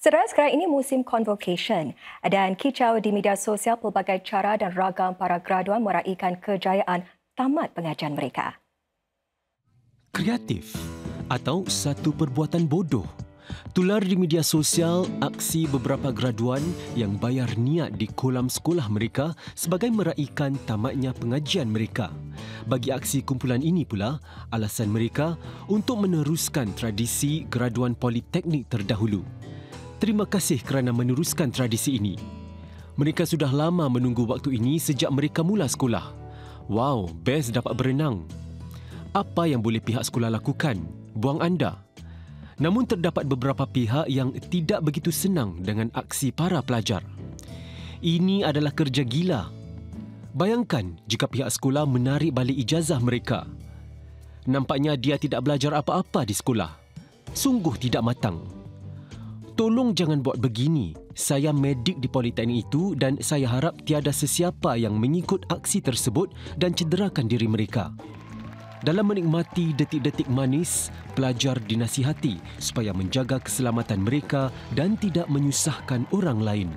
Saudara, sekarang ini musim convocation dan kicau di media sosial pelbagai cara dan ragam para graduan meraihkan kejayaan tamat pengajian mereka. Kreatif atau satu perbuatan bodoh Tular di media sosial aksi beberapa graduan yang bayar niat di kolam sekolah mereka sebagai meraihkan tamatnya pengajian mereka. Bagi aksi kumpulan ini pula, alasan mereka untuk meneruskan tradisi graduan politeknik terdahulu. Terima kasih kerana meneruskan tradisi ini. Mereka sudah lama menunggu waktu ini sejak mereka mula sekolah. Wow, best dapat berenang. Apa yang boleh pihak sekolah lakukan? Buang anda. Namun terdapat beberapa pihak yang tidak begitu senang dengan aksi para pelajar. Ini adalah kerja gila. Bayangkan jika pihak sekolah menarik balik ijazah mereka. Nampaknya dia tidak belajar apa-apa di sekolah. Sungguh tidak matang tolong jangan buat begini. Saya medik di politeknik itu dan saya harap tiada sesiapa yang mengikut aksi tersebut dan cederakan diri mereka. Dalam menikmati detik-detik manis, pelajar dinasihati supaya menjaga keselamatan mereka dan tidak menyusahkan orang lain.